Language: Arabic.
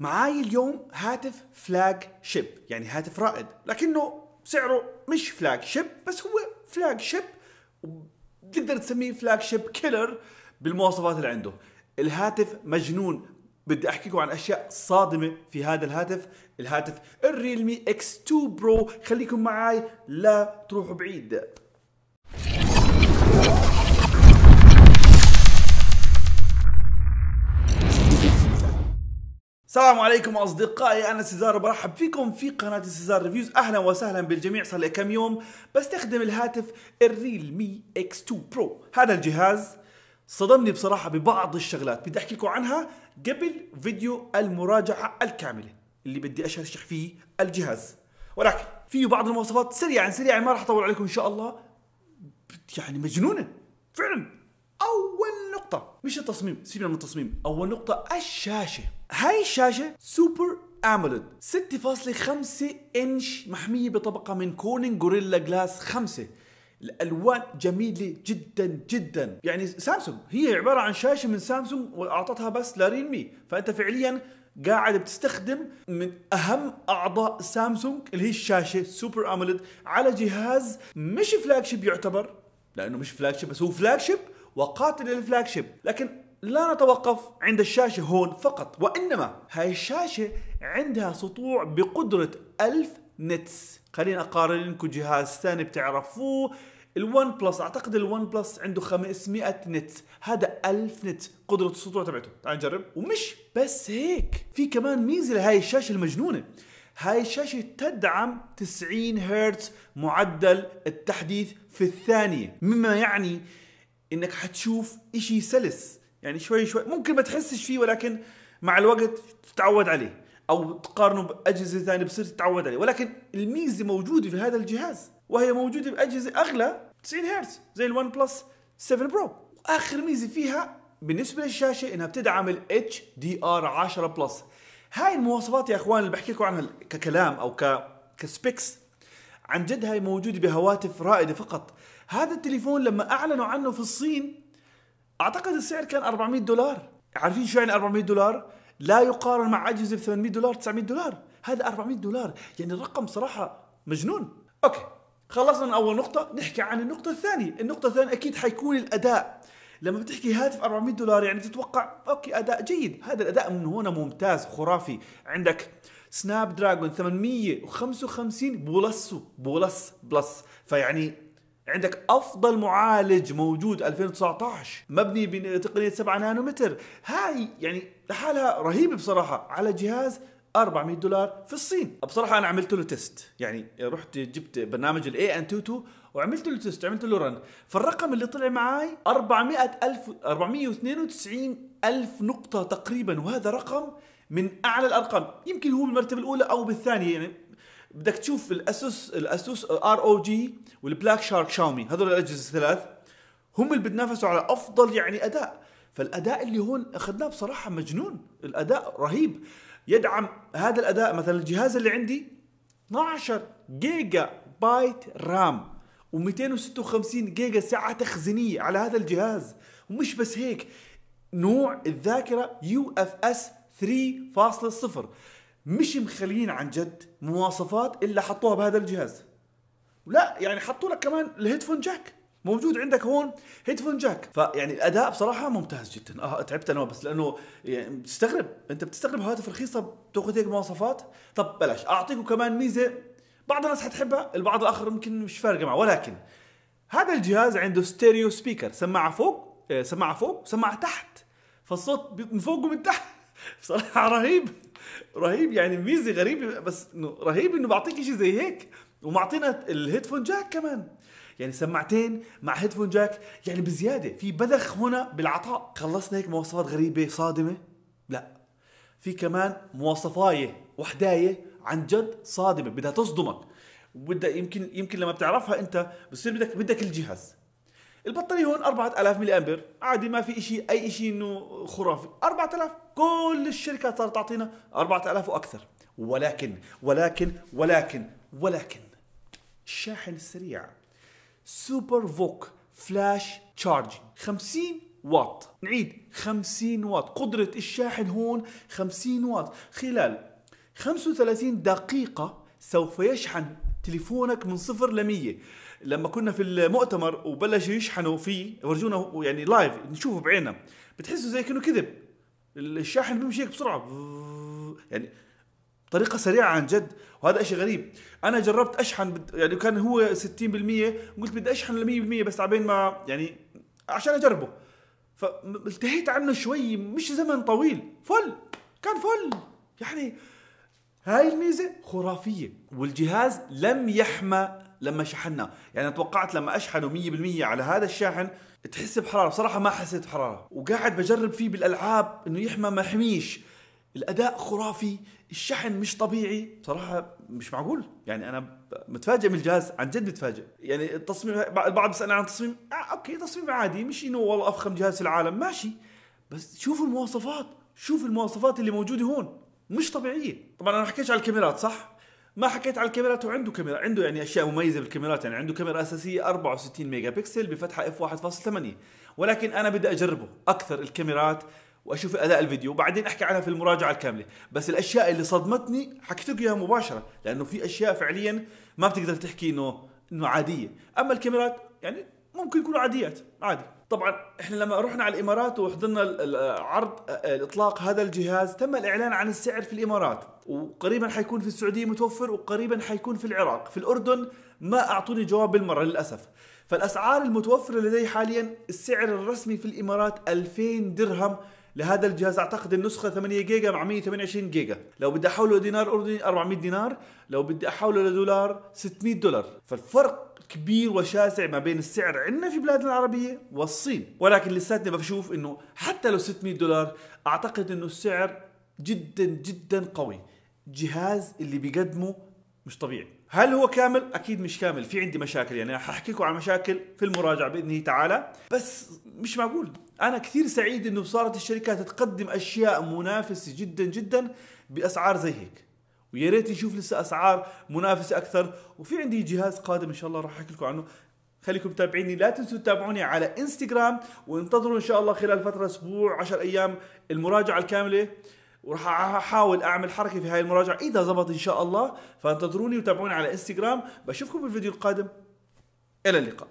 معاي اليوم هاتف flagship يعني هاتف رائد. لكنه سعره مش flagship بس هو flagship وتقدر تسميه flagship killer بالمواصفات اللي عنده. الهاتف مجنون. بدي احكي لكم عن أشياء صادمة في هذا الهاتف. الهاتف ال Realme X 2 Pro خليكم معاي لا تروحوا بعيد. السلام عليكم أصدقائي أنا سيزار برحب فيكم في قناة سيزار Reviews أهلا وسهلا بالجميع صار لي كم يوم بستخدم الهاتف ال Realme X 2 Pro. هذا الجهاز صدمني بصراحة ببعض الشغلات. بدي احكي لكم عنها قبل فيديو المراجعة الكاملة اللي بدي اشرح فيه الجهاز. ولكن فيه بعض المواصفات سريعا سريعا ما راح أطول عليكم إن شاء الله. يعني مجنونة فعلا. أول نقطة. مش التصميم. سيبنا من التصميم. أول نقطة الشاشة. هاي الشاشة Super AMOLED. 6.5 إنش محمية بطبقة من Corning Gorilla Glass 5 الألوان جميلة جدا جدا. يعني سامسونج. هي عبارة عن شاشة من سامسونج وأعطتها بس ل Realme فأنت فعليا قاعد بتستخدم من أهم أعضاء سامسونج اللي هي الشاشة Super AMOLED على جهاز مش flagship يعتبر. لأنه مش flagship بس هو flagship. وقاتل ال flagship لكن لا نتوقف عند الشاشة هون فقط وإنما هاي الشاشة عندها سطوع بقدرة 1000 nits خلينا أقارن لكم جهاز ثاني بتعرفوه. ال OnePlus أعتقد ال OnePlus عنده 500 nit هذا 1000 nit قدرة السطوع تبعته. تعال نجرب. ومش بس هيك في كمان ميزة لهاي الشاشة المجنونة. هاي الشاشة تدعم 90 هرتز معدل التحديث في الثانية مما يعني إنك حتشوف إشي سلس. يعني شوي شوي ممكن ما تحسش فيه ولكن مع الوقت تتعود عليه. أو تقارنه بأجهزة ثانية بصير تتعود عليه. ولكن الميزة موجودة في هذا الجهاز وهي موجودة بأجهزة أغلى 90 هرتز زي ال OnePlus 7 Pro وآخر ميزة فيها بالنسبة للشاشة إنها بتدعم ال HDR 10 plus. هاي المواصفات يا إخوان اللي بحكي لكم عنها ككلام أو ك specs عن جد هاي موجودة بهواتف رائدة فقط. هذا التليفون لما أعلنوا عنه في الصين أعتقد السعر كان 400 دولار. عارفين شو يعني 400 دولار؟ لا يقارن مع اجهزه ب 800 دولار 900 دولار. هذا 400 دولار. يعني الرقم صراحة مجنون. أوكي خلصنا من أول نقطة نحكي عن النقطة الثانية. النقطة الثانية أكيد حيكون الأداء. لما بتحكي هاتف 400 دولار يعني تتوقع أوكي أداء جيد. هذا الأداء من هنا ممتاز خرافي. عندك Snapdragon 855 Plus plus plus. فيعني عندك أفضل معالج موجود 2019 مبني بتقنية 7 نانومتر. هاي يعني لحالها رهيبة بصراحة. على جهاز 400 دولار في الصين. بصراحة أنا عملت له test يعني رحت جبت برنامج ال AnTuTu وعملت له test عملت له run فالرقم اللي طلع معي 400 ألف 492 ألف نقطة تقريبا وهذا رقم من أعلى الأرقام. يمكن هو بالمرتبة الأولى أو بالثانية يعني بدك تشوف ال Asus ال Asus ROG وال Black Shark شاومي هذول الأجهزة الثلاث هم اللي بتنافسوا على أفضل يعني أداء. فالأداء اللي هون أخذناه بصراحة مجنون. الأداء رهيب. يدعم هذا الأداء. مثلا الجهاز اللي عندي 12 جيجا بايت RAM و256 جيجا سعه تخزينية على هذا الجهاز. ومش بس هيك نوع الذاكرة UFS 3.0 مش مخلين عن جد مواصفات إلا حطوها بهذا الجهاز. لا يعني حطوا لك كمان ال headphone jack. موجود عندك هون headphone jack. فيعني الأداء بصراحة ممتاز جدا. آه تعبت أنا بس لأنه يعني بتستغرب. أنت بتستغرب هواتف رخيصة بتأخذ هيك مواصفات؟ طب بلاش. اعطيكم كمان ميزة بعض الناس حتحبها البعض الآخر يمكن مش فارقة معه. ولكن هذا الجهاز عنده stereo speaker. سماعة فوق آه، سماعة فوق سماعة تحت. فالصوت من فوق ومن تحت. بصراحة رهيب. رهيب يعني ميزة غريبة بس إنه رهيب إنه بعطيك شيء زي هيك. ومعطينا ال headphone jack كمان. يعني سماعتين مع headphone jack يعني بزيادة. في بذخ هنا بالعطاء. خلصنا هيك مواصفات غريبة صادمة؟ لا. في كمان مواصفاية وحداية عن جد صادمة بدها تصدمك. وبدها يمكن يمكن لما بتعرفها أنت بصير بدك بدك الجهاز. البطارية هون 4000 ملي امبير عادي ما في شيء أي شيء إنه خرافي. 4000 كل الشركات صارت تعطينا 4000 وأكثر. ولكن ولكن ولكن ولكن الشاحن السريع. Super VOOC flash charging 50 واط. نعيد 50 واط. قدرة الشاحن هون 50 واط. خلال 35 دقيقة سوف يشحن تليفونك من صفر ل 100 لما كنا في المؤتمر وبلشوا يشحنوا فيه ورجونا يعني لايف نشوفه بعيننا بتحسوا زي كأنه كذب. الشاحن بيمشي هيك بسرعة. يعني طريقة سريعة عن جد وهذا شيء غريب. أنا جربت أشحن بد... يعني كان هو 60% قلت بدي أشحن ل 100% بس عبين ما يعني عشان أجربه. فالتهيت عنه شوي مش زمن طويل فل كان فل. يعني هاي الميزة خرافية والجهاز لم يحمى لما شحناه. يعني توقعت لما أشحنه 100% على هذا الشاحن تحس بحرارة. بصراحة ما حسيت بحرارة. وقاعد بجرب فيه بالألعاب إنه يحمى ما يحميش. الأداء خرافي الشحن مش طبيعي. بصراحة مش معقول. يعني أنا متفاجئ من الجهاز عن جد متفاجئ. يعني التصميم البعض بيسألني عن التصميم آه أوكي تصميم عادي مش إنه والله أفخم جهاز في العالم. ماشي. بس شوفوا المواصفات. شوف المواصفات اللي موجودة هون. مش طبيعية. طبعا أنا ما حكيتش على الكاميرات صح؟ ما حكيت على الكاميرات وعنده كاميرا عنده يعني أشياء مميزة بالكاميرات يعني عنده كاميرا أساسية 64 ميجا بكسل بفتحة f 1.8 ولكن أنا بدي أجربه أكثر الكاميرات وأشوف أداء الفيديو وبعدين أحكي عنها في المراجعة الكاملة. بس الأشياء اللي صدمتني حكيت لك إياها مباشرة لأنه في أشياء فعليا ما بتقدر تحكي إنه إنه عادية. أما الكاميرات يعني ممكن يكونوا عاديات عادي. طبعا إحنا لما رحنا على الإمارات وحضرنا عرض الإطلاق هذا الجهاز تم الإعلان عن السعر في الإمارات. وقريبا حيكون في السعودية متوفر وقريبا حيكون في العراق. في الأردن ما أعطوني جواب بالمرة للأسف. فالأسعار المتوفرة لدي حاليا السعر الرسمي في الإمارات 2000 درهم لهذا الجهاز. أعتقد النسخة 8 جيجا مع 128 جيجا. لو بدي أحوله دينار أردني 400 دينار لو بدي أحوله لدولار 600 دولار. فالفرق كبير وشاسع ما بين السعر عندنا في بلادنا العربية والصين. ولكن لساتني بشوف إنه حتى لو 600 دولار أعتقد إنه السعر جدا جدا قوي. جهاز اللي بيقدمه مش طبيعي. هل هو كامل؟ أكيد مش كامل. في عندي مشاكل. يعني حاحكي لكم عن مشاكل في المراجعة بإذنه تعالى. بس مش معقول. أنا كثير سعيد إنه صارت الشركات تقدم أشياء منافسة جدا جدا بأسعار زي هيك. ويا ريت نشوف لسه أسعار منافسة أكثر. وفي عندي جهاز قادم إن شاء الله راح أحكي لكم عنه. خليكم متابعيني لا تنسوا تتابعوني على إنستغرام. وانتظروا إن شاء الله خلال فترة أسبوع 10 أيام المراجعة الكاملة. وراح أحاول أعمل حركة في هاي المراجعة إذا زبط إن شاء الله. فانتظروني وتابعوني على إنستغرام. بشوفكم بالفيديو القادم. إلى اللقاء.